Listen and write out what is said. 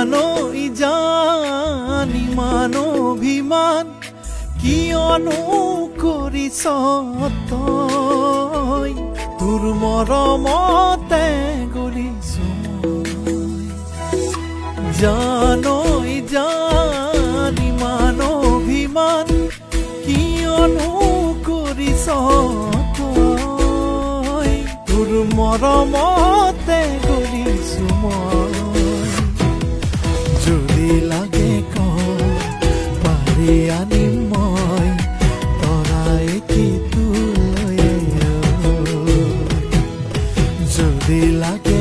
জানো জান ইমান অভিমান কিয়নো কৰিছ তই তোৰ মৰমতে গুৰিছ জানো জান ইমান অভিমান কিয়নো কৰিছ তই তোৰ মৰমতে গুৰিছো মই মই তৰাই দি যদি লাগে